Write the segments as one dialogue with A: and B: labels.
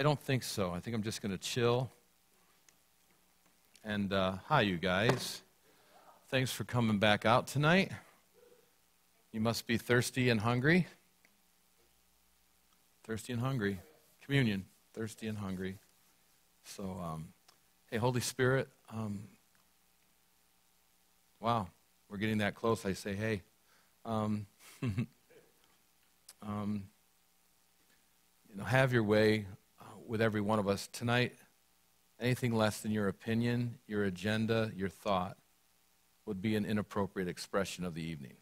A: I don't think so. I think I'm just going to chill. And uh, hi, you guys. Thanks for coming back out tonight. You must be thirsty and hungry. Thirsty and hungry. Communion. Thirsty and hungry. So, um, hey, Holy Spirit. Um, wow, we're getting that close. I say, hey. Um, um, you know, have your way with every one of us tonight. Anything less than your opinion, your agenda, your thought would be an inappropriate expression of the evening.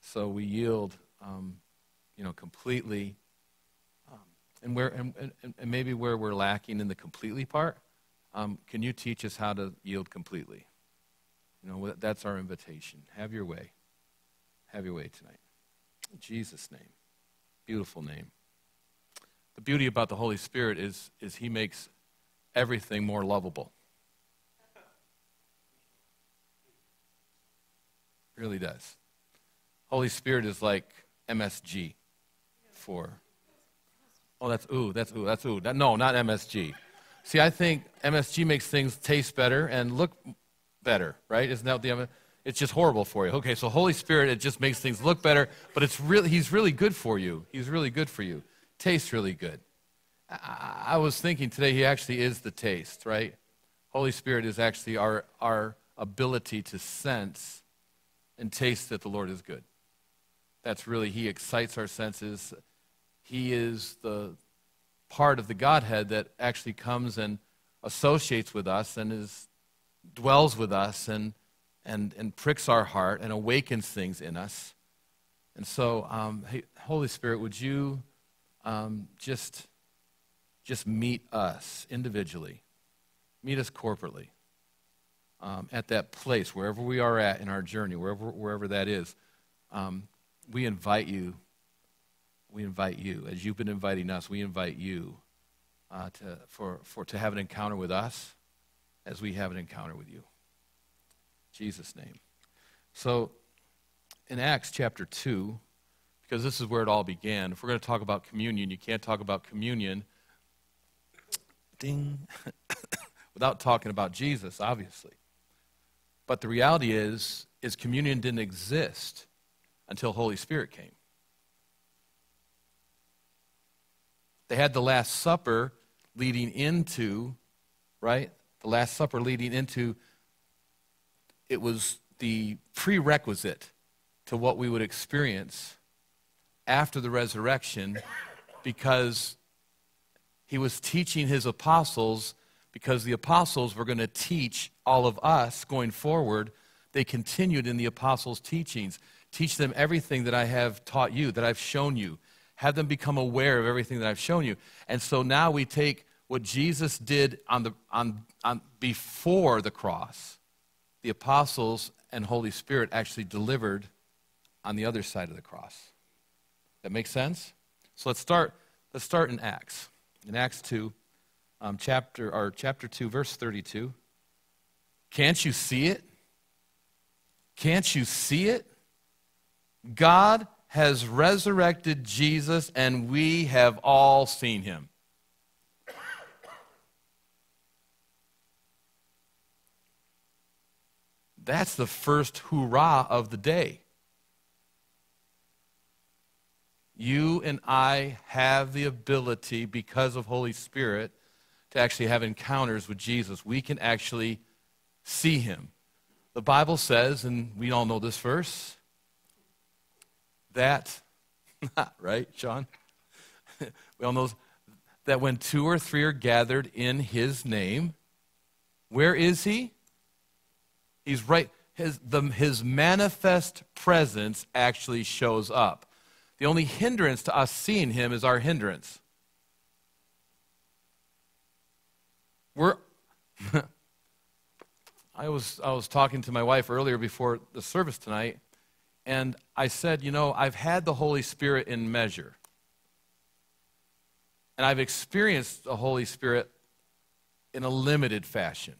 A: So we yield, um, you know, completely. Um, and where and, and, and, maybe where we're lacking in the completely part, um, can you teach us how to yield completely? You know, that's our invitation. Have your way. Have your way tonight. In Jesus' name. Beautiful name. The beauty about the Holy Spirit is, is he makes everything more lovable. Really does. Holy Spirit is like MSG for. Oh, that's ooh, that's ooh, that's ooh. That, no, not MSG. See, I think MSG makes things taste better and look better, right? Isn't that the it's just horrible for you. Okay, so Holy Spirit, it just makes things look better, but it's really He's really good for you. He's really good for you. Tastes really good. I, was thinking today He actually is the taste, right? Holy Spirit is actually our our ability to sense and taste that the Lord is good. That's really He excites our senses. He is the part of the Godhead that actually comes and associates with us and is dwells with us and, and, and pricks our heart and awakens things in us. And so, um, hey, Holy Spirit, would you um, just, just meet us individually, meet us corporately um, at that place, wherever we are at in our journey, wherever, wherever that is. Um, we invite you. We invite you. As you've been inviting us, we invite you uh, to, for, for, to have an encounter with us as we have an encounter with you. Jesus' name. So, in Acts chapter 2, because this is where it all began, if we're going to talk about communion, you can't talk about communion ding, without talking about Jesus, obviously. But the reality is, is communion didn't exist until Holy Spirit came. They had the Last Supper leading into, right? the Last Supper leading into, it was the prerequisite to what we would experience after the resurrection because he was teaching his apostles because the apostles were going to teach all of us going forward. They continued in the apostles' teachings. Teach them everything that I have taught you, that I've shown you. Have them become aware of everything that I've shown you. And so now we take what Jesus did on the, on, on, before the cross, the apostles and Holy Spirit actually delivered on the other side of the cross. That makes sense? So let's start, let's start in Acts. In Acts 2, um, chapter, or chapter 2, verse 32. Can't you see it? Can't you see it? God has resurrected Jesus, and we have all seen him. That's the first hurrah of the day. You and I have the ability, because of Holy Spirit, to actually have encounters with Jesus. We can actually see him. The Bible says, and we all know this verse, that, right, Sean? we all know that when two or three are gathered in his name, where is he? He's right. His, the, his manifest presence actually shows up. The only hindrance to us seeing him is our hindrance. We're. I was, I was talking to my wife earlier before the service tonight, and I said, You know, I've had the Holy Spirit in measure. And I've experienced the Holy Spirit in a limited fashion.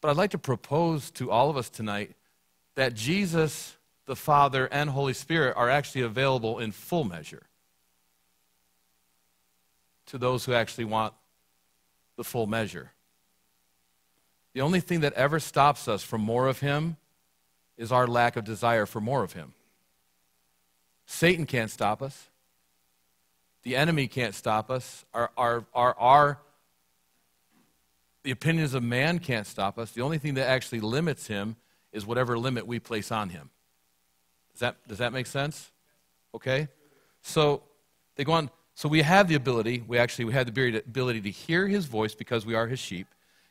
A: But I'd like to propose to all of us tonight that Jesus, the Father, and Holy Spirit are actually available in full measure. to those who actually want the full measure. The only thing that ever stops us from more of Him is our lack of desire for more of Him. Satan can't stop us. The enemy can't stop us. Our, our, our, our, the opinions of man can't stop us. The only thing that actually limits him is whatever limit we place on him. Does that, does that make sense? Okay? So they go on. So we have the ability, we actually we have the ability to hear his voice because we are his sheep,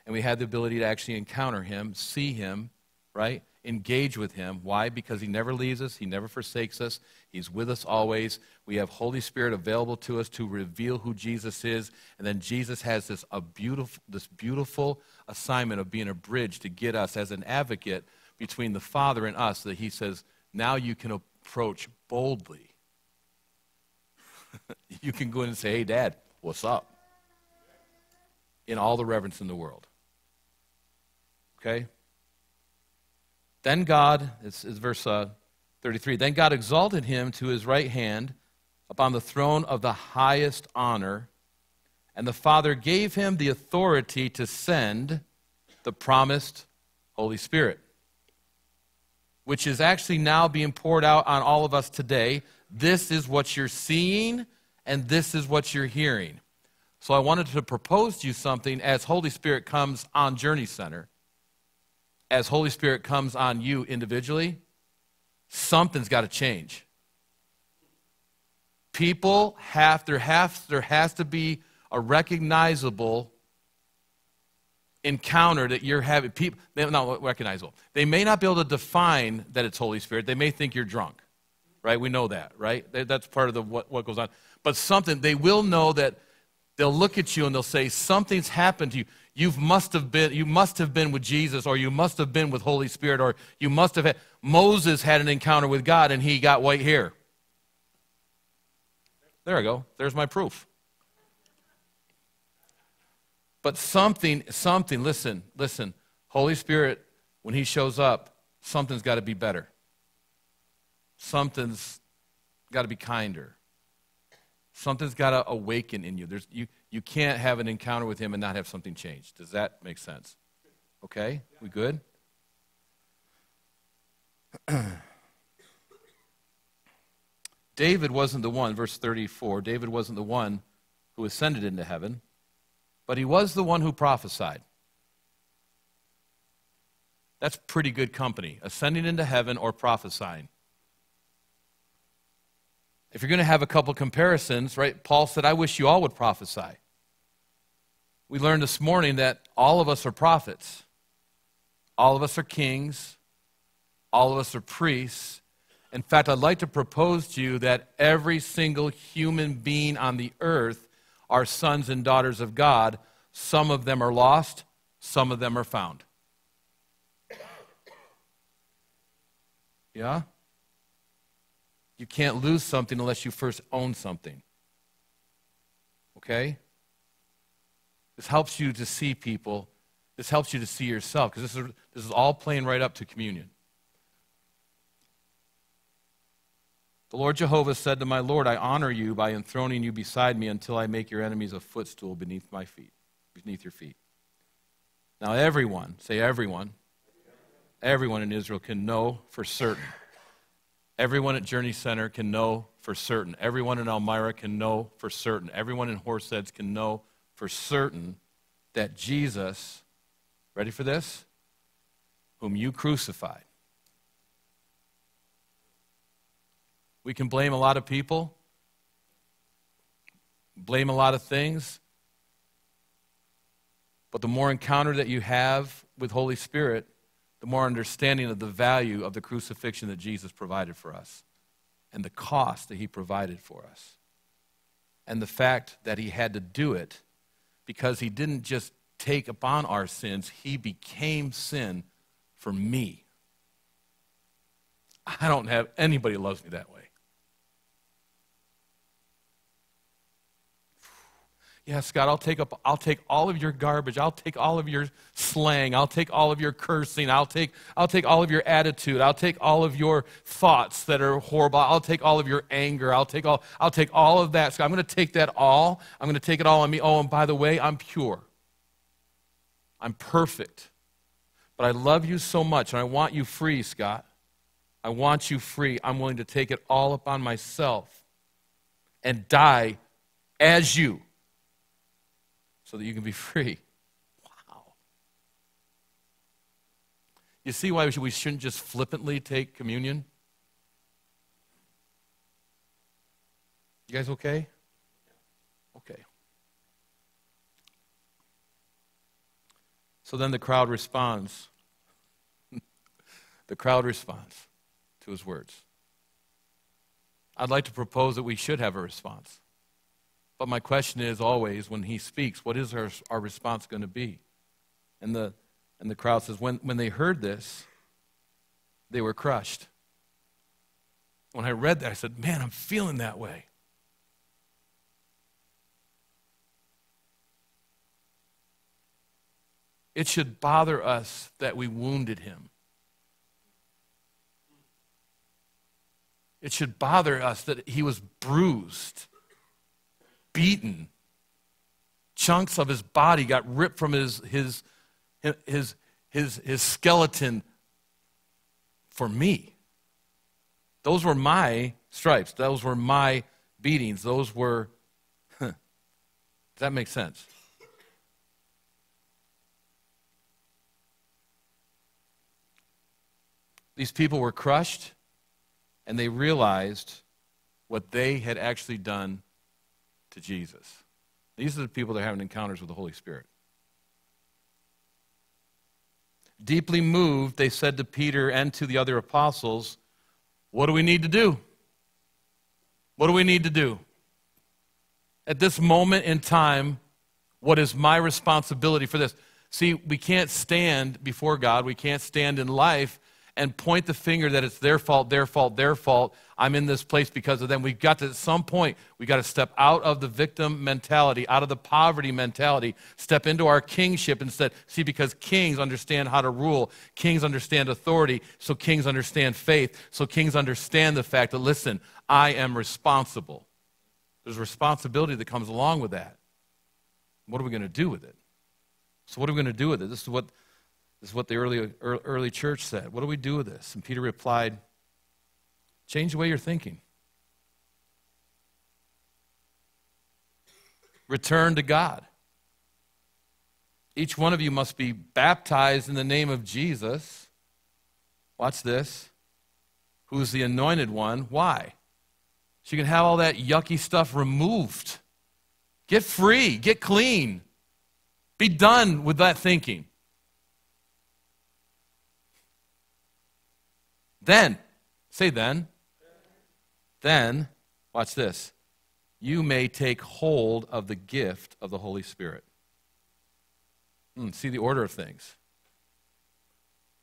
A: and we have the ability to actually encounter him, see him, right? engage with him. Why? Because he never leaves us, he never forsakes us, he's with us always. We have Holy Spirit available to us to reveal who Jesus is, and then Jesus has this a beautiful this beautiful assignment of being a bridge to get us as an advocate between the Father and us that he says, "Now you can approach boldly." you can go in and say, "Hey dad, what's up?" in all the reverence in the world. Okay? Then God, it's, it's verse uh, 33, then God exalted him to his right hand upon the throne of the highest honor, and the Father gave him the authority to send the promised Holy Spirit, which is actually now being poured out on all of us today. This is what you're seeing, and this is what you're hearing. So I wanted to propose to you something as Holy Spirit comes on Journey Center as Holy Spirit comes on you individually, something's got to change. People have there have there has to be a recognizable encounter that you're having. People they're not recognizable. They may not be able to define that it's Holy Spirit. They may think you're drunk, right? We know that, right? That's part of the what, what goes on. But something they will know that they'll look at you and they'll say something's happened to you you must have been you must have been with jesus or you must have been with holy spirit or you must have had moses had an encounter with god and he got white hair there i go there's my proof but something something listen listen holy spirit when he shows up something's got to be better something's got to be kinder something's got to awaken in you there's you you can't have an encounter with him and not have something change. Does that make sense? Okay? We good? David wasn't the one, verse 34, David wasn't the one who ascended into heaven, but he was the one who prophesied. That's pretty good company, ascending into heaven or prophesying. If you're going to have a couple comparisons, right? Paul said, I wish you all would prophesy. We learned this morning that all of us are prophets, all of us are kings, all of us are priests. In fact, I'd like to propose to you that every single human being on the earth are sons and daughters of God. Some of them are lost, some of them are found. Yeah? You can't lose something unless you first own something. Okay? This helps you to see people. This helps you to see yourself because this is, this is all playing right up to communion. The Lord Jehovah said to my Lord, I honor you by enthroning you beside me until I make your enemies a footstool beneath my feet, beneath your feet. Now, everyone, say everyone, everyone in Israel can know for certain. Everyone at Journey Center can know for certain. Everyone in Elmira can know for certain. Everyone in Horseheads can know for certain that Jesus, ready for this? Whom you crucified. We can blame a lot of people, blame a lot of things, but the more encounter that you have with Holy Spirit, the more understanding of the value of the crucifixion that Jesus provided for us and the cost that he provided for us and the fact that he had to do it because he didn't just take upon our sins, he became sin for me. I don't have anybody loves me that way. Yeah, Scott, I'll take up I'll take all of your garbage. I'll take all of your slang. I'll take all of your cursing. I'll take I'll take all of your attitude. I'll take all of your thoughts that are horrible. I'll take all of your anger. I'll take all I'll take all of that. So I'm going to take that all. I'm going to take it all on me. Oh, and by the way, I'm pure. I'm perfect. But I love you so much and I want you free, Scott. I want you free. I'm willing to take it all upon myself and die as you so that you can be free. Wow. You see why we shouldn't just flippantly take communion? You guys okay? Okay. So then the crowd responds. the crowd responds to his words. I'd like to propose that we should have a response. But my question is always when he speaks, what is our, our response going to be? And the, and the crowd says, when, when they heard this, they were crushed. When I read that, I said, man, I'm feeling that way. It should bother us that we wounded him. It should bother us that he was bruised beaten. Chunks of his body got ripped from his, his, his, his, his skeleton for me. Those were my stripes. Those were my beatings. Those were. Huh. Does that make sense? These people were crushed and they realized what they had actually done to Jesus. These are the people that are having encounters with the Holy Spirit. Deeply moved, they said to Peter and to the other apostles, What do we need to do? What do we need to do? At this moment in time, what is my responsibility for this? See, we can't stand before God, we can't stand in life and point the finger that it's their fault, their fault, their fault. I'm in this place because of them. We've got to, at some point, we've got to step out of the victim mentality, out of the poverty mentality, step into our kingship instead. See, because kings understand how to rule, kings understand authority, so kings understand faith, so kings understand the fact that, listen, I am responsible. There's responsibility that comes along with that. What are we going to do with it? So, what are we going to do with it? This is what this is what the early, early church said. What do we do with this? And Peter replied, Change the way you're thinking. Return to God. Each one of you must be baptized in the name of Jesus. Watch this. Who's the anointed one? Why? So you can have all that yucky stuff removed. Get free, get clean. Be done with that thinking. Then, say then, then, watch this, you may take hold of the gift of the Holy Spirit. Mm, see the order of things.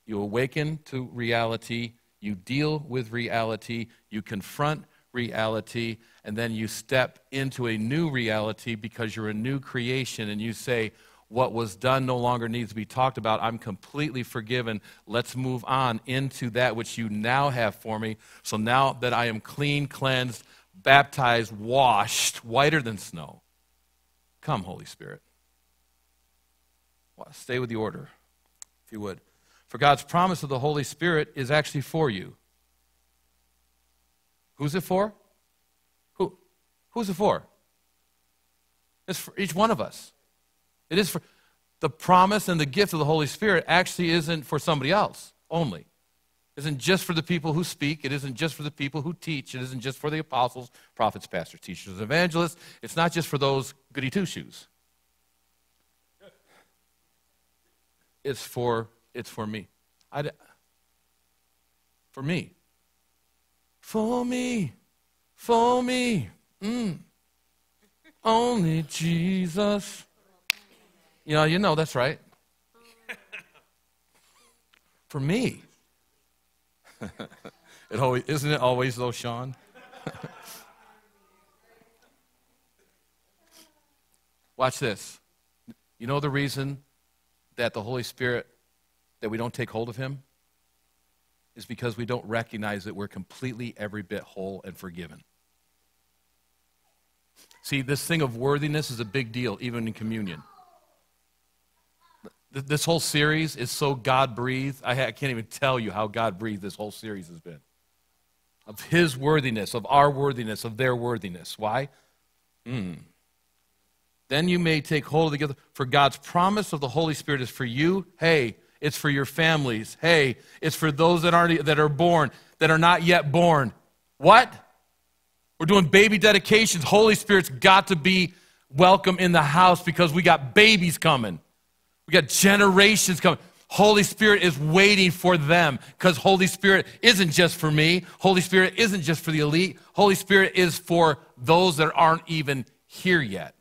A: You awaken to reality, you deal with reality, you confront reality, and then you step into a new reality because you're a new creation and you say, what was done no longer needs to be talked about. I'm completely forgiven. Let's move on into that which you now have for me. So now that I am clean, cleansed, baptized, washed, whiter than snow, come, Holy Spirit. Stay with the order, if you would. For God's promise of the Holy Spirit is actually for you. Who's it for? Who? Who's it for? It's for each one of us. It is for the promise and the gift of the Holy Spirit actually isn't for somebody else only. It isn't just for the people who speak. It isn't just for the people who teach. It isn't just for the apostles, prophets, pastors, teachers, evangelists. It's not just for those goody two shoes. It's for it's for me. I, for me. For me. For me. Mm. Only Jesus. You know, you know that's right. For me. it always, isn't it always though, Sean? Watch this. You know the reason that the Holy Spirit, that we don't take hold of Him? Is because we don't recognize that we're completely every bit whole and forgiven. See, this thing of worthiness is a big deal, even in communion. This whole series is so God breathed. I can't even tell you how God breathed this whole series has been. Of His worthiness, of our worthiness, of their worthiness. Why? Mm. Then you may take hold gift. For God's promise of the Holy Spirit is for you. Hey, it's for your families. Hey, it's for those that aren't that are born, that are not yet born. What? We're doing baby dedications. Holy Spirit's got to be welcome in the house because we got babies coming. We got generations coming. Holy Spirit is waiting for them because Holy Spirit isn't just for me. Holy Spirit isn't just for the elite. Holy Spirit is for those that aren't even here yet.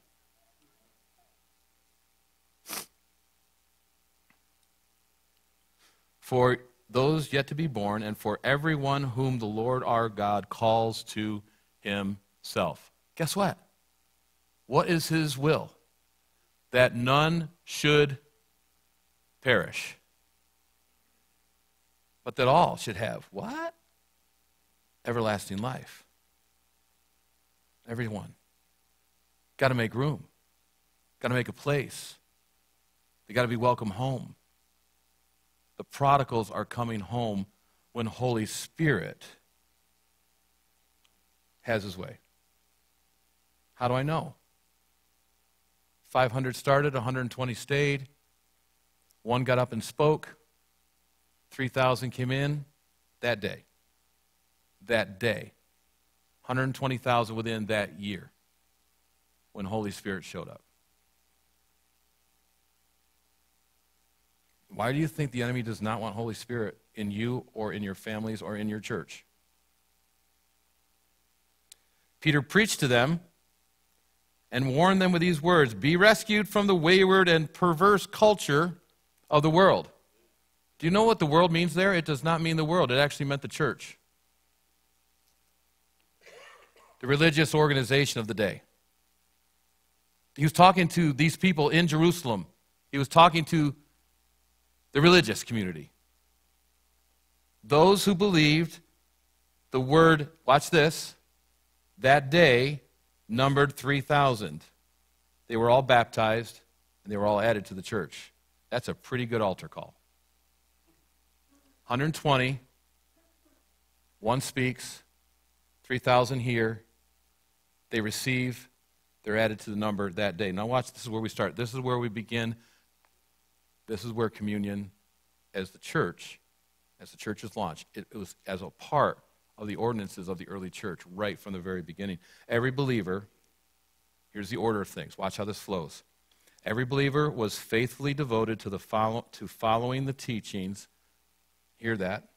A: For those yet to be born, and for everyone whom the Lord our God calls to himself. Guess what? What is his will? That none should perish, but that all should have what? Everlasting life. Everyone. Got to make room. Got to make a place. They got to be welcome home. The prodigals are coming home when Holy Spirit has his way. How do I know? 500 started, 120 stayed. One got up and spoke. 3,000 came in that day. That day. 120,000 within that year when Holy Spirit showed up. Why do you think the enemy does not want Holy Spirit in you or in your families or in your church? Peter preached to them and warned them with these words Be rescued from the wayward and perverse culture of the world. Do you know what the world means there? It does not mean the world, it actually meant the church, the religious organization of the day. He was talking to these people in Jerusalem, he was talking to the religious community. Those who believed the word, watch this, that day numbered 3,000. They were all baptized and they were all added to the church. That's a pretty good altar call. 120, one speaks, 3,000 here. They receive, they're added to the number that day. Now, watch, this is where we start. This is where we begin. This is where communion, as the church, as the church is launched, it, it was as a part of the ordinances of the early church right from the very beginning. Every believer, here's the order of things. Watch how this flows. Every believer was faithfully devoted to, the follow, to following the teachings. Hear that?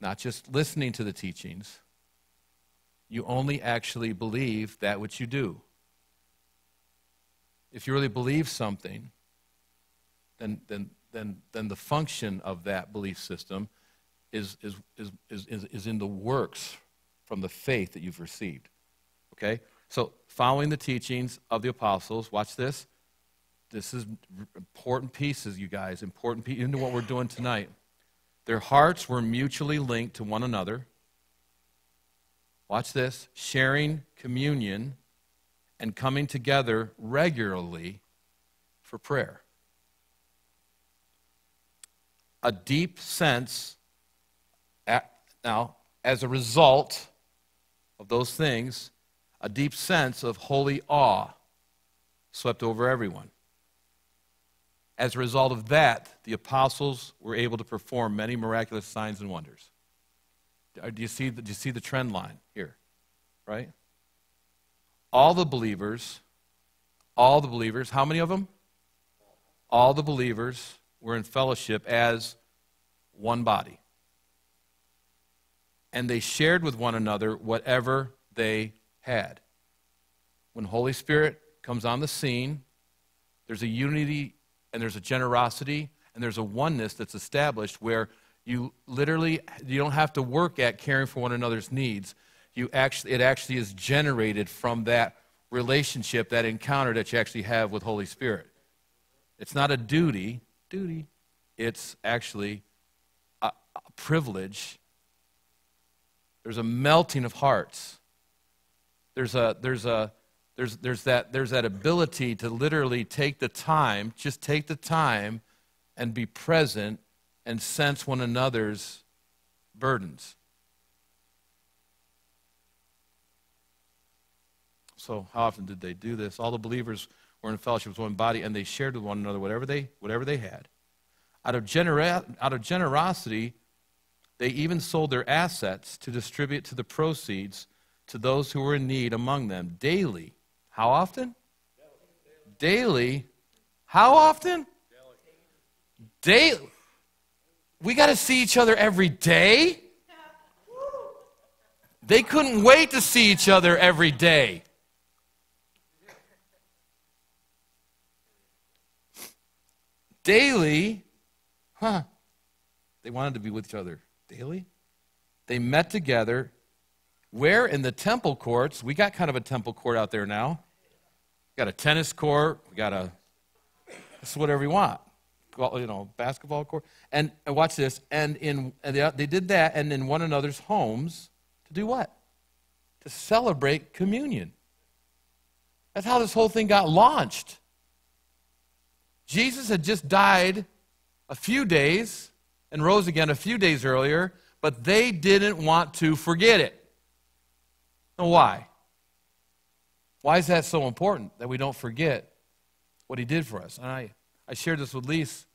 A: Not just listening to the teachings. You only actually believe that which you do. If you really believe something, then, then, then, then the function of that belief system is, is, is, is, is in the works from the faith that you've received. Okay? So, following the teachings of the apostles, watch this. This is important pieces, you guys, important pieces into what we're doing tonight. Their hearts were mutually linked to one another. Watch this sharing communion and coming together regularly for prayer. A deep sense, at, now, as a result of those things, a deep sense of holy awe swept over everyone. As a result of that, the apostles were able to perform many miraculous signs and wonders. Do you see the, do you see the trend line here? Right? All the believers, all the believers, how many of them? All the believers were in fellowship as one body. And they shared with one another whatever they had. When Holy Spirit comes on the scene, there's a unity and there's a generosity and there's a oneness that's established where you literally you don't have to work at caring for one another's needs. You actually it actually is generated from that relationship, that encounter that you actually have with Holy Spirit. It's not a duty, duty. It's actually a, a privilege. There's a melting of hearts. There's a there's a there's there's that there's that ability to literally take the time, just take the time and be present and sense one another's burdens. So, how often did they do this? All the believers were in fellowship with one body, and they shared with one another whatever they, whatever they had. Out of, genera- out of generosity, they even sold their assets to distribute to the proceeds to those who were in need among them daily. How often? Daily. How often? Daily. We got to see each other every day. They couldn't wait to see each other every day. Daily, huh? They wanted to be with each other daily. They met together. Where? In the temple courts. We got kind of a temple court out there now. We got a tennis court. We got a, it's whatever you want you know, basketball court. And, and watch this. And in and they, they did that, and in one another's homes to do what? To celebrate communion. That's how this whole thing got launched. Jesus had just died a few days and rose again a few days earlier, but they didn't want to forget it. Now, why? Why is that so important that we don't forget what he did for us? And I, I shared this with Lise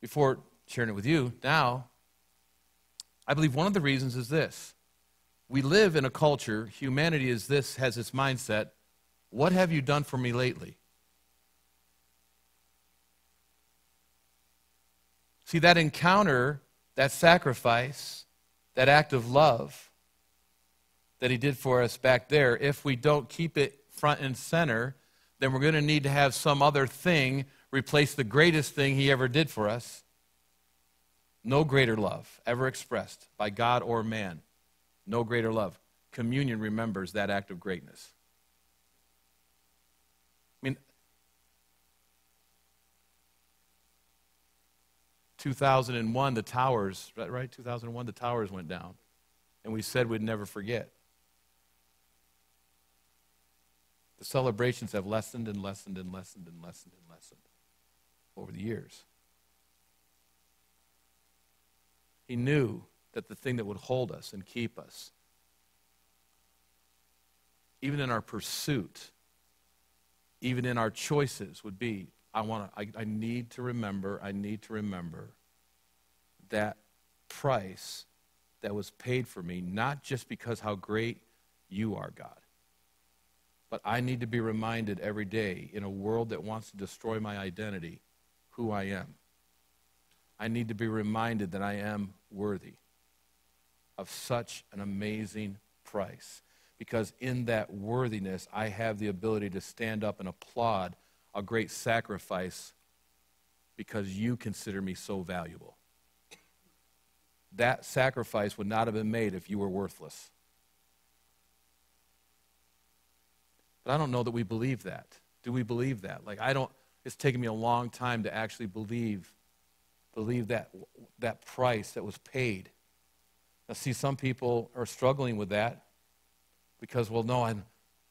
A: before sharing it with you now. I believe one of the reasons is this. We live in a culture, humanity is this, has this mindset what have you done for me lately? See, that encounter, that sacrifice, that act of love that he did for us back there, if we don't keep it front and center, then we're going to need to have some other thing replace the greatest thing he ever did for us. No greater love ever expressed by God or man. No greater love. Communion remembers that act of greatness. I mean, 2001, the towers, right? 2001, the towers went down. And we said we'd never forget. The celebrations have lessened and lessened and lessened and lessened and lessened over the years. He knew that the thing that would hold us and keep us, even in our pursuit, even in our choices, would be I, want I, I need to remember, I need to remember that price that was paid for me, not just because how great you are, God, but I need to be reminded every day in a world that wants to destroy my identity who I am. I need to be reminded that I am worthy of such an amazing price. Because in that worthiness, I have the ability to stand up and applaud a great sacrifice because you consider me so valuable. That sacrifice would not have been made if you were worthless. But I don't know that we believe that. Do we believe that? Like, I don't, it's taken me a long time to actually believe, believe that, that price that was paid. Now, see, some people are struggling with that because, well, no, I'm,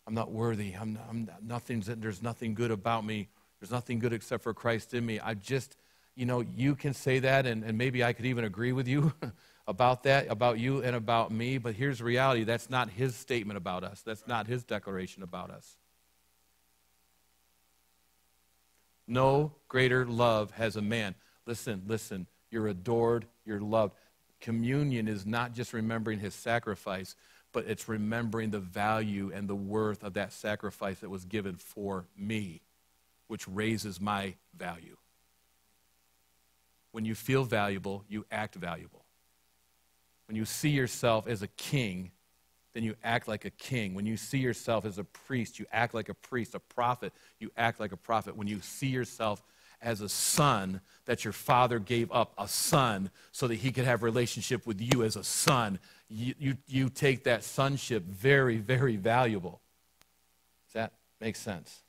A: I'm not worthy. I'm, I'm nothing's, there's nothing good about me. There's nothing good except for Christ in me. I just, you know, you can say that, and, and maybe I could even agree with you about that, about you and about me. But here's reality that's not his statement about us, that's not his declaration about us. No greater love has a man. Listen, listen. You're adored, you're loved. Communion is not just remembering his sacrifice, but it's remembering the value and the worth of that sacrifice that was given for me, which raises my value. When you feel valuable, you act valuable. When you see yourself as a king, then you act like a king. When you see yourself as a priest, you act like a priest. A prophet, you act like a prophet. When you see yourself as a son, that your father gave up a son so that he could have relationship with you as a son, you, you, you take that sonship very, very valuable. Does that, make sense.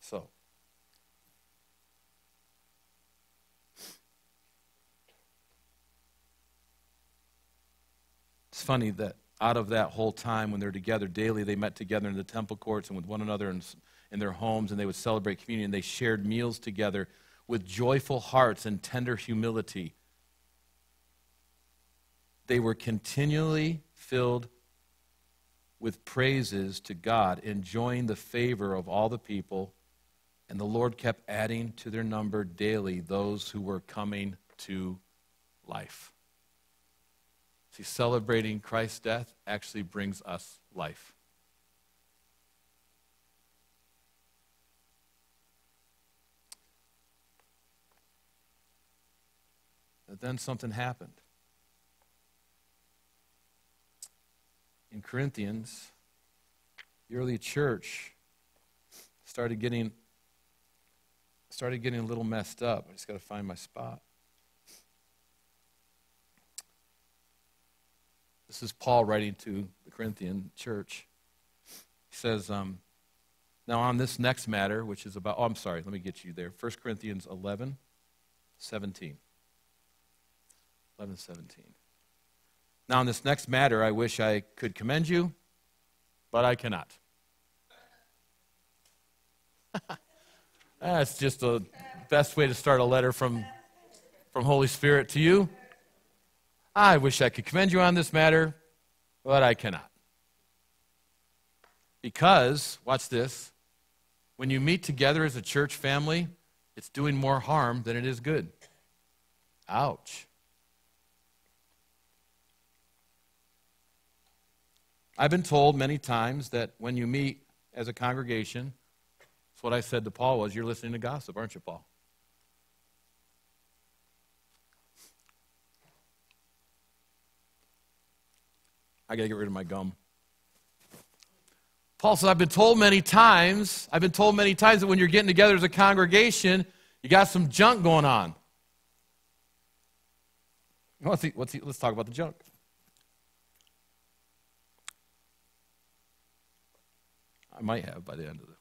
A: So. It's funny that out of that whole time when they're together daily, they met together in the temple courts and with one another in, in their homes, and they would celebrate communion. And they shared meals together with joyful hearts and tender humility. They were continually filled with praises to God, enjoying the favor of all the people. And the Lord kept adding to their number daily those who were coming to life. See, celebrating Christ's death actually brings us life. But then something happened. In Corinthians, the early church started getting started getting a little messed up. I just got to find my spot. This is Paul writing to the Corinthian church. He says, um, Now, on this next matter, which is about, oh, I'm sorry, let me get you there. 1 Corinthians 11, 17. 11, 17. Now, on this next matter, I wish I could commend you, but I cannot. That's just the best way to start a letter from, from Holy Spirit to you. I wish I could commend you on this matter, but I cannot. Because, watch this, when you meet together as a church family, it's doing more harm than it is good. Ouch. I've been told many times that when you meet as a congregation, that's what I said to Paul was, you're listening to gossip, aren't you, Paul? I got to get rid of my gum. Paul said, I've been told many times, I've been told many times that when you're getting together as a congregation, you got some junk going on. Let's, let's talk about the junk. I might have by the end of the week.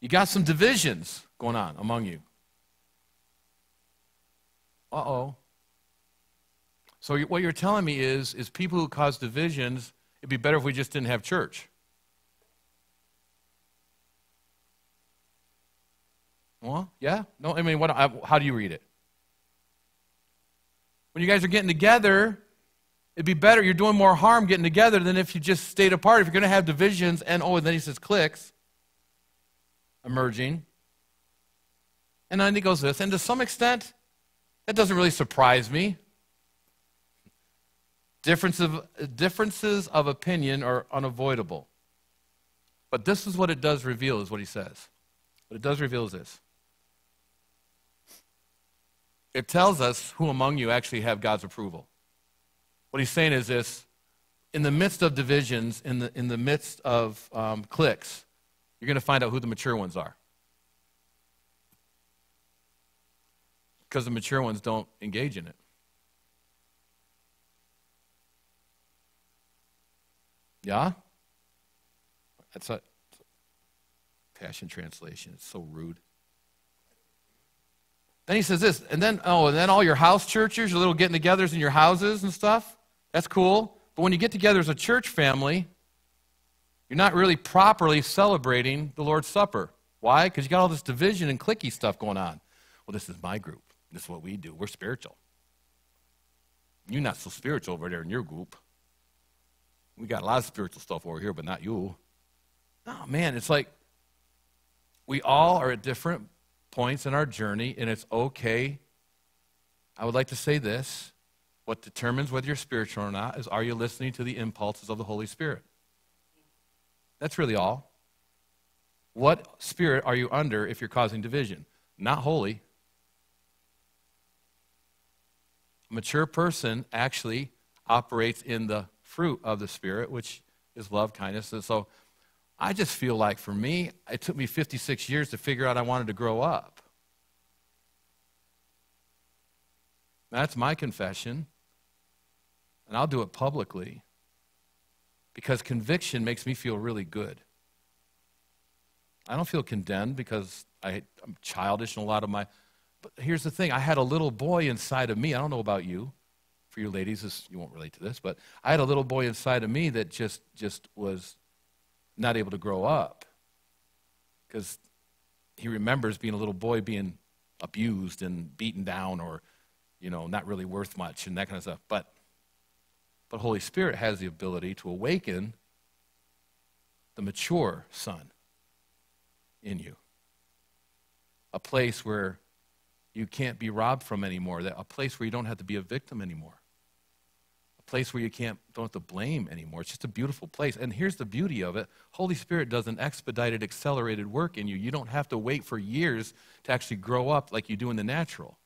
A: You got some divisions going on among you. Uh oh. So what you're telling me is, is people who cause divisions, it'd be better if we just didn't have church. Well, yeah? No, I mean, what, how do you read it? When you guys are getting together, it'd be better. You're doing more harm getting together than if you just stayed apart. If you're going to have divisions, and oh, and then he says cliques emerging. And then he goes this, and to some extent, that doesn't really surprise me. Differences of, differences of opinion are unavoidable. But this is what it does reveal, is what he says. What it does reveal is this it tells us who among you actually have God's approval. What he's saying is this in the midst of divisions, in the, in the midst of um, cliques, you're going to find out who the mature ones are. Because the mature ones don't engage in it. Yeah? That's a Passion Translation. It's so rude. Then he says this, and then, oh, and then all your house churches, your little getting togethers in your houses and stuff. That's cool. But when you get together as a church family, you're not really properly celebrating the Lord's Supper. Why? Because you got all this division and clicky stuff going on. Well, this is my group. This is what we do. We're spiritual. You're not so spiritual over there in your group. We got a lot of spiritual stuff over here, but not you. Oh, man, it's like we all are at different points in our journey, and it's okay. I would like to say this what determines whether you're spiritual or not is are you listening to the impulses of the Holy Spirit? That's really all. What spirit are you under if you're causing division? Not holy. A mature person actually operates in the fruit of the Spirit, which is love, kindness. And so I just feel like for me, it took me 56 years to figure out I wanted to grow up. That's my confession. And I'll do it publicly. because conviction makes me feel really good. I don't feel condemned because I, am childish in a lot of my. But here's the thing I had a little boy inside of me. I don't know about you. For you ladies, this, you won't relate to this, but I had a little boy inside of me that just, just was not able to grow up because he remembers being a little boy being abused and beaten down or, you know, not really worth much and that kind of stuff. But, but Holy Spirit has the ability to awaken the mature son in you. A place where you can't be robbed from anymore, that a place where you don't have to be a victim anymore. Place where you can't don't have to blame anymore. It's just a beautiful place. And here's the beauty of it. Holy Spirit does an expedited, accelerated work in you. You don't have to wait for years to actually grow up like you do in the natural.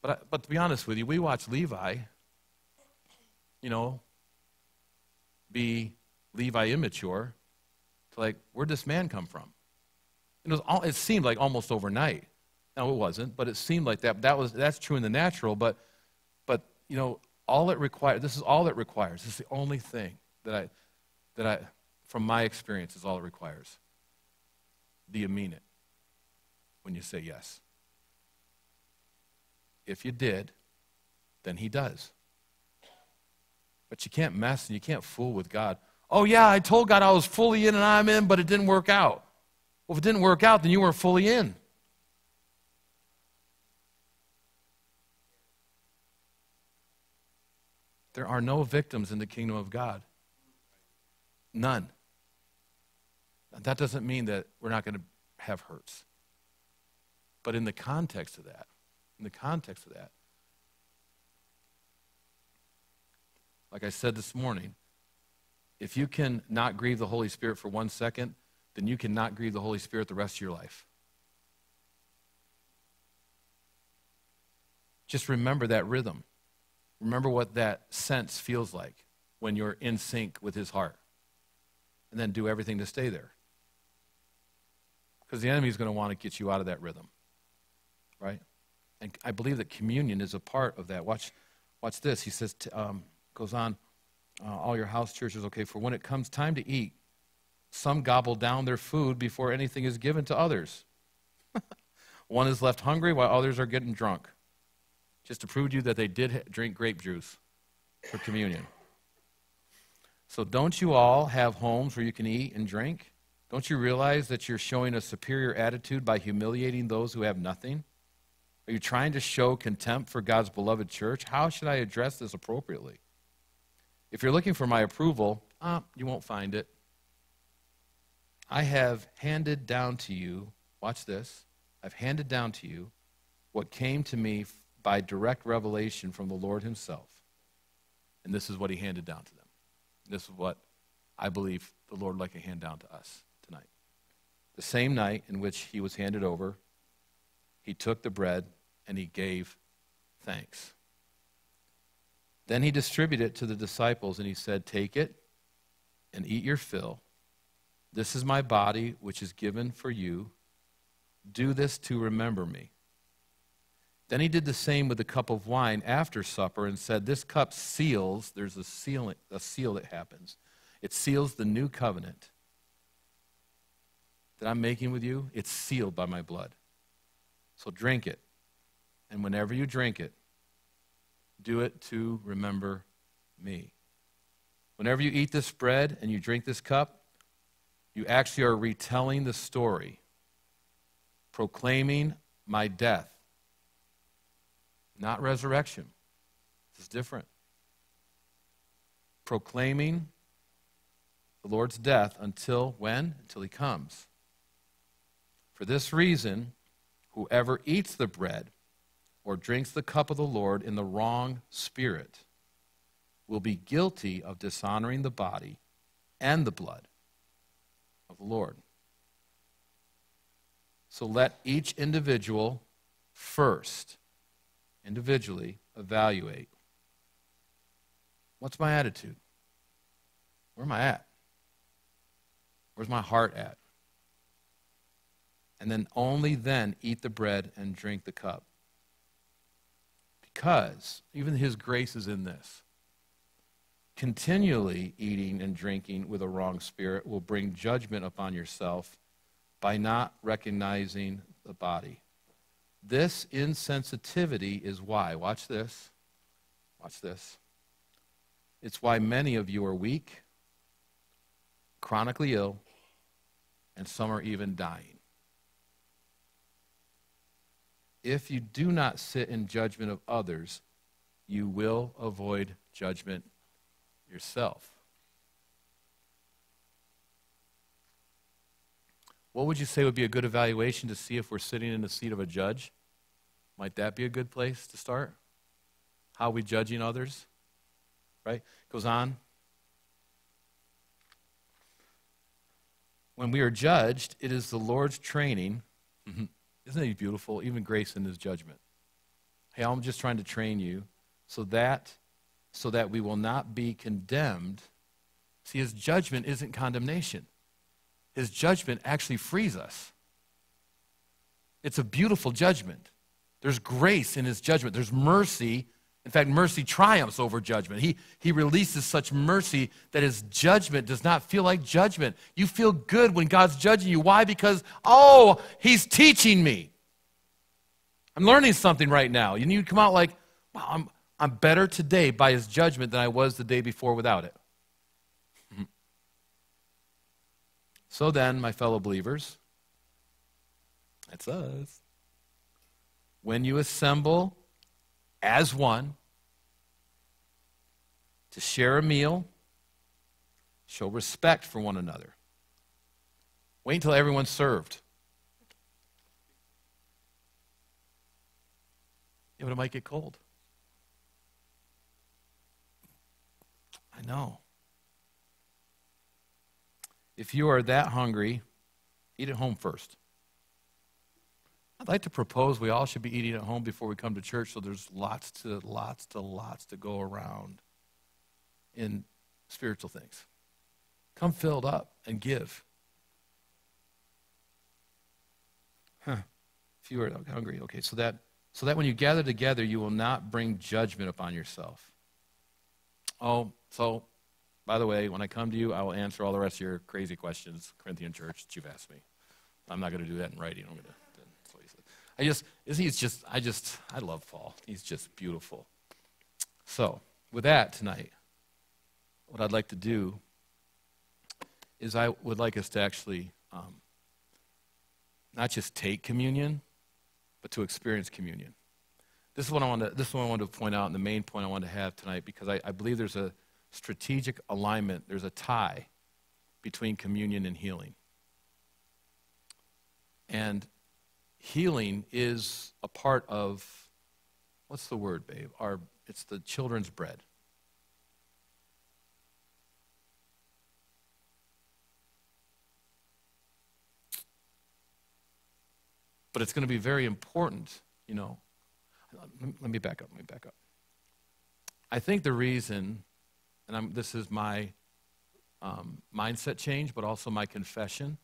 A: But, I, but to be honest with you, we watch Levi, you know, be Levi immature to like, where'd this man come from? It, was all, it seemed like almost overnight. No, it wasn't, but it seemed like that. That was that's true in the natural, but but you know, all it requires this is all it requires. This is the only thing that I that I from my experience is all it requires. Do you mean it when you say yes? If you did, then he does. But you can't mess and you can't fool with God. Oh, yeah, I told God I was fully in and I'm in, but it didn't work out. Well, if it didn't work out, then you weren't fully in. There are no victims in the kingdom of God. None. That doesn't mean that we're not going to have hurts. But in the context of that, in the context of that, like I said this morning, if you can not grieve the Holy Spirit for one second, then you cannot grieve the Holy Spirit the rest of your life. Just remember that rhythm. Remember what that sense feels like when you're in sync with His heart. And then do everything to stay there. Because the enemy is going to want to get you out of that rhythm. Right? And I believe that communion is a part of that. Watch, watch this. He says, um, goes on, uh, all your house churches, okay, for when it comes time to eat, some gobble down their food before anything is given to others. One is left hungry while others are getting drunk. Just to prove to you that they did drink grape juice for communion. So, don't you all have homes where you can eat and drink? Don't you realize that you're showing a superior attitude by humiliating those who have nothing? Are you trying to show contempt for God's beloved church? How should I address this appropriately? If you're looking for my approval, uh, you won't find it. I have handed down to you, watch this, I've handed down to you what came to me by direct revelation from the Lord Himself. And this is what He handed down to them. This is what I believe the Lord would like to hand down to us tonight. The same night in which He was handed over, He took the bread and He gave thanks. Then He distributed it to the disciples and He said, Take it and eat your fill. This is my body, which is given for you. Do this to remember me. Then he did the same with the cup of wine after supper and said, This cup seals, there's a seal, a seal that happens. It seals the new covenant that I'm making with you. It's sealed by my blood. So drink it. And whenever you drink it, do it to remember me. Whenever you eat this bread and you drink this cup, you actually are retelling the story, proclaiming my death, not resurrection. This is different. Proclaiming the Lord's death until when? Until he comes. For this reason, whoever eats the bread or drinks the cup of the Lord in the wrong spirit will be guilty of dishonoring the body and the blood of the Lord. So let each individual first, individually, evaluate what's my attitude? Where am I at? Where's my heart at? And then only then eat the bread and drink the cup. Because even his grace is in this. continually eating and drinking with a wrong spirit will bring judgment upon yourself by not recognizing the body. This insensitivity is why, watch this, watch this. It's why many of you are weak, chronically ill, and some are even dying. If you do not sit in judgment of others, you will avoid judgment yourself. What would you say would be a good evaluation to see if we're sitting in the seat of a judge? Might that be a good place to start? How are we judging others? Right? Goes on. When we are judged, it is the Lord's training. Mm-hmm. Isn't he beautiful? Even grace in his judgment. Hey, I'm just trying to train you so that so that we will not be condemned. See, his judgment isn't condemnation. His judgment actually frees us. It's a beautiful judgment. There's grace in his judgment. There's mercy. In fact, mercy triumphs over judgment. He, he releases such mercy that his judgment does not feel like judgment. You feel good when God's judging you. Why? Because, oh, he's teaching me. I'm learning something right now. You need to come out like, wow, I'm, I'm better today by his judgment than I was the day before without it. So then, my fellow believers, that's us. When you assemble as one to share a meal, show respect for one another. Wait until everyone's served. Yeah, but it might get cold. I know. If you are that hungry, eat at home first. I'd like to propose we all should be eating at home before we come to church so there's lots to lots to lots to go around in spiritual things. Come filled up and give. Huh. If you are hungry, okay, so that so that when you gather together you will not bring judgment upon yourself. Oh, so, by the way, when I come to you, I will answer all the rest of your crazy questions, Corinthian church, that you've asked me. I'm not going to do that in writing. I'm going to. I just, he's just, I just, I love Paul. He's just beautiful. So, with that tonight, what I'd like to do is I would like us to actually um, not just take communion, but to experience communion. This is what I want to, this is what I want to point out, and the main point I want to have tonight, because I, I believe there's a strategic alignment, there's a tie between communion and healing. And healing is a part of what's the word, babe? Our it's the children's bread. But it's going to be very important, you know. Let me back up. Let me back up. I think the reason and I'm, this is my um, mindset change, but also my confession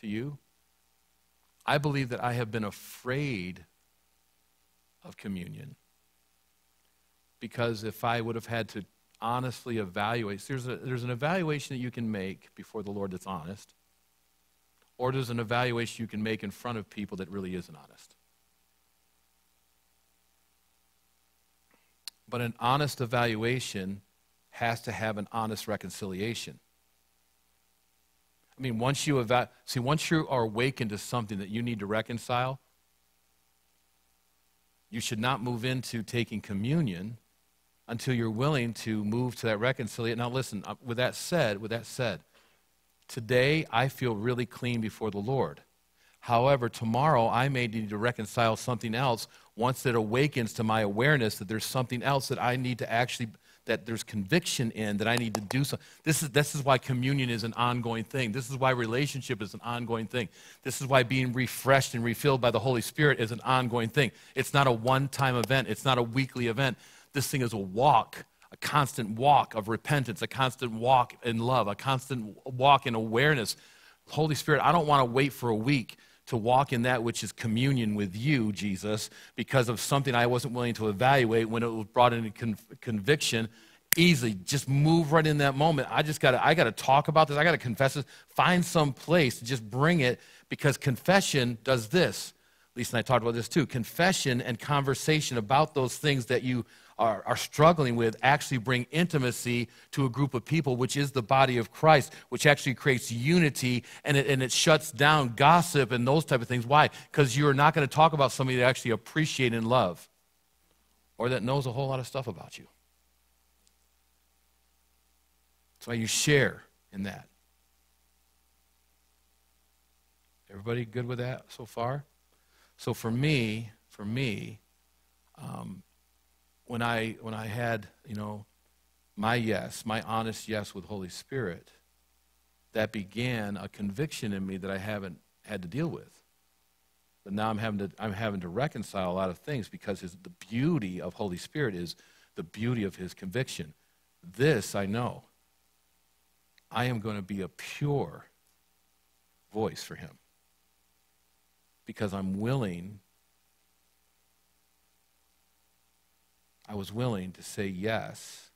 A: to you. I believe that I have been afraid of communion because if I would have had to honestly evaluate, there's, a, there's an evaluation that you can make before the Lord that's honest, or there's an evaluation you can make in front of people that really isn't honest. But an honest evaluation has to have an honest reconciliation. I mean, once you eva- see, once you are awakened to something that you need to reconcile, you should not move into taking communion until you're willing to move to that reconciliation. Now, listen. Uh, with that said, with that said, today I feel really clean before the Lord. However, tomorrow I may need to reconcile something else once it awakens to my awareness that there's something else that I need to actually that there's conviction in that I need to do something. This is, this is why communion is an ongoing thing. This is why relationship is an ongoing thing. This is why being refreshed and refilled by the Holy Spirit is an ongoing thing. It's not a one time event, it's not a weekly event. This thing is a walk, a constant walk of repentance, a constant walk in love, a constant walk in awareness. Holy Spirit, I don't want to wait for a week to walk in that which is communion with you, Jesus, because of something I wasn't willing to evaluate when it was brought into con- conviction easily just move right in that moment. I just got to I got to talk about this. I got to confess this. Find some place to just bring it because confession does this. Lisa and I talked about this too. Confession and conversation about those things that you are, are struggling with actually bring intimacy to a group of people, which is the body of Christ, which actually creates unity and it, and it shuts down gossip and those type of things. Why? Because you're not going to talk about somebody that actually appreciate and love or that knows a whole lot of stuff about you. That's why you share in that. Everybody good with that so far? So for me, for me, um, when I when I had you know my yes, my honest yes with Holy Spirit, that began a conviction in me that I haven't had to deal with. But now I'm having to I'm having to reconcile a lot of things because his, the beauty of Holy Spirit is the beauty of his conviction. This I know. I am going to be a pure voice for him because I'm willing I was willing to say yes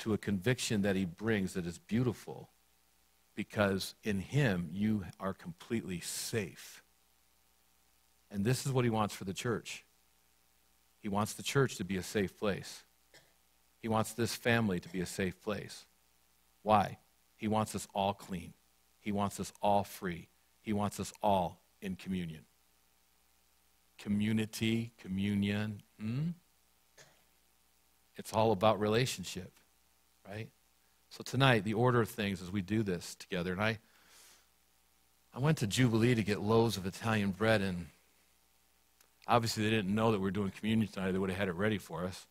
A: to a conviction that he brings that is beautiful because in him you are completely safe. And this is what he wants for the church. He wants the church to be a safe place. He wants this family to be a safe place. Why? He wants us all clean. He wants us all free. He wants us all in communion. Community, communion. Hmm? It's all about relationship, right? So tonight, the order of things as we do this together, and I, I went to Jubilee to get loaves of Italian bread, and obviously they didn't know that we were doing communion tonight. They would have had it ready for us.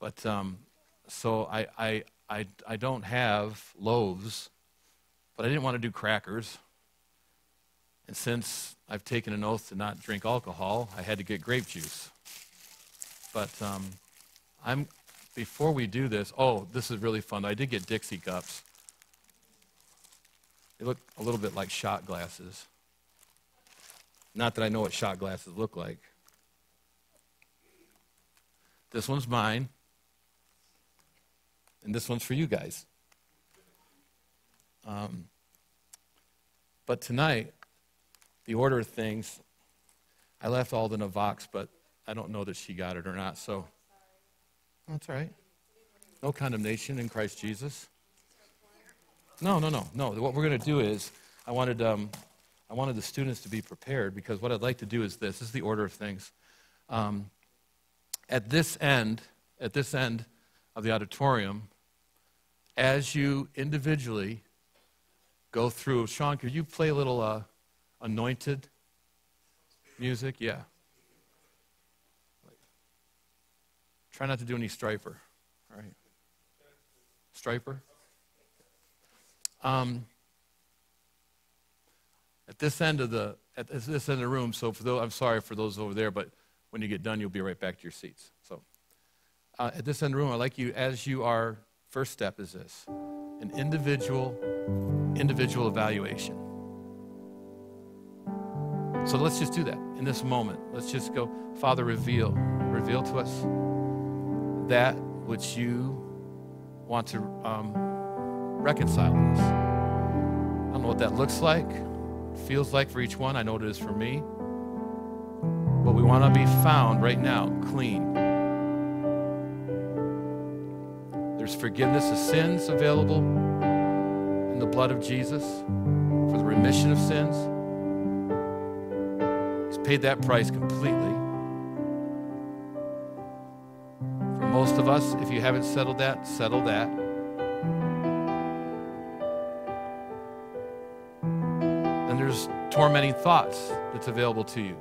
A: But um, so I, I, I, I don't have loaves, but I didn't want to do crackers. And since I've taken an oath to not drink alcohol, I had to get grape juice. But um, I'm before we do this. Oh, this is really fun. I did get Dixie cups. They look a little bit like shot glasses. Not that I know what shot glasses look like. This one's mine. And this one's for you guys. Um, but tonight, the order of things, I left Alden a Vox, but I don't know that she got it or not. So that's right. No condemnation in Christ Jesus. No, no, no, no. What we're going to do is, I wanted, um, I wanted the students to be prepared because what I'd like to do is this. This is the order of things. Um, at this end, at this end of the auditorium, as you individually go through, Sean, could you play a little uh, anointed music? Yeah. Try not to do any Stryper. Right. Stryper? Um, at this end of the at this end of the room, so for those, I'm sorry for those over there, but when you get done, you'll be right back to your seats. So uh, at this end of the room, I'd like you, as you are, first step is this an individual, individual evaluation. So let's just do that in this moment. Let's just go, Father, reveal, reveal to us that which you want to um, reconcile with us. I don't know what that looks like, feels like for each one. I know it is for me. But we want to be found right now clean. There's forgiveness of sins available in the blood of Jesus for the remission of sins. He's paid that price completely. Us, if you haven't settled that, settle that. And there's tormenting thoughts that's available to you.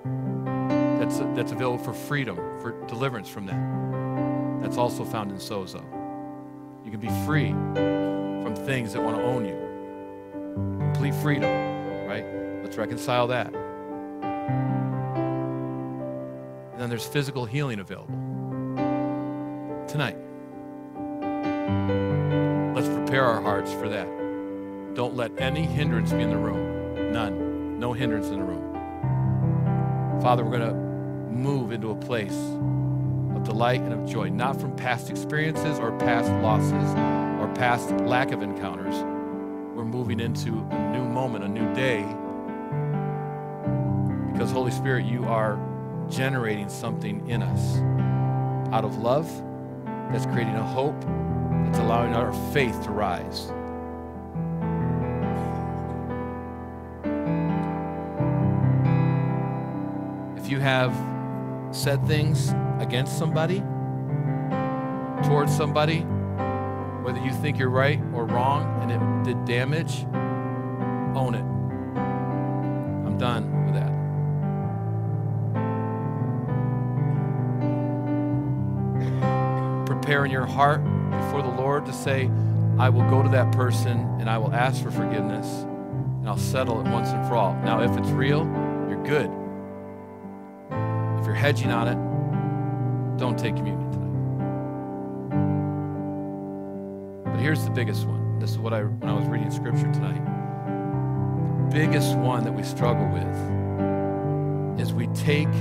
A: That's, that's available for freedom, for deliverance from that. That's also found in sozo. You can be free from things that want to own you. Complete freedom, right? Let's reconcile that. And then there's physical healing available tonight. Let's prepare our hearts for that. Don't let any hindrance be in the room. None. No hindrance in the room. Father, we're going to move into a place of delight and of joy, not from past experiences or past losses or past lack of encounters. We're moving into a new moment, a new day. Because, Holy Spirit, you are generating something in us out of love that's creating a hope that's allowing our faith to rise. If you have said things against somebody, towards somebody, whether you think you're right or wrong and it did damage, own it. I'm done In your heart before the Lord to say, I will go to that person and I will ask for forgiveness and I'll settle it once and for all. Now, if it's real, you're good. If you're hedging on it, don't take communion tonight. But here's the biggest one. This is what I when I was reading scripture tonight. The biggest one that we struggle with is we take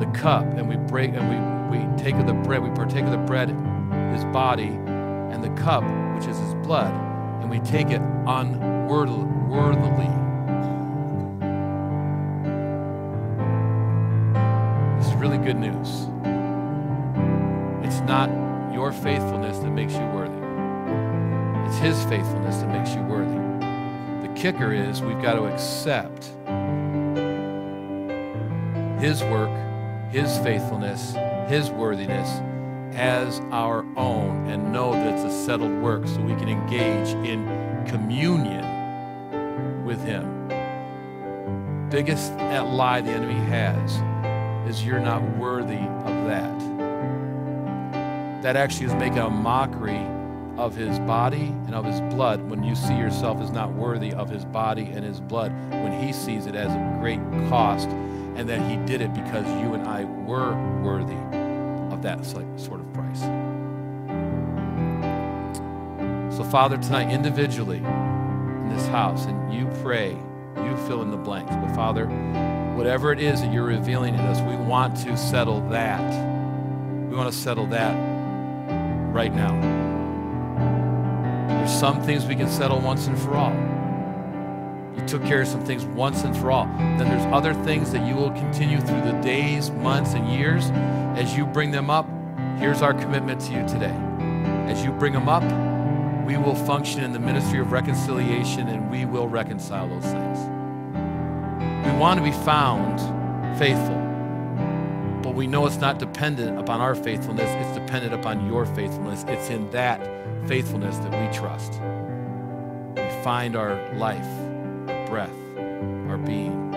A: the cup and we break and we, we take of the bread, we partake of the bread, his body, and the cup, which is his blood, and we take it unworthily. This is really good news. It's not your faithfulness that makes you worthy. It's his faithfulness that makes you worthy. The kicker is we've got to accept his work his faithfulness, His worthiness as our own and know that it's a settled work so we can engage in communion with Him. Biggest lie the enemy has is you're not worthy of that. That actually is making a mockery of his body and of his blood when you see yourself as not worthy of his body and his blood, when he sees it as a great cost and that He did it because you and I were worthy that sort of price. So, Father, tonight, individually in this house, and you pray, you fill in the blanks. But, Father, whatever it is that you're revealing in us, we want to settle that. We want to settle that right now. There's some things we can settle once and for all. You took care of some things once and for all. Then there's other things that you will continue through the days, months, and years. As you bring them up, here's our commitment to you today. As you bring them up, we will function in the ministry of reconciliation and we will reconcile those things. We want to be found faithful, but we know it's not dependent upon our faithfulness, it's dependent upon your faithfulness. It's in that faithfulness that we trust. We find our life breath, our being.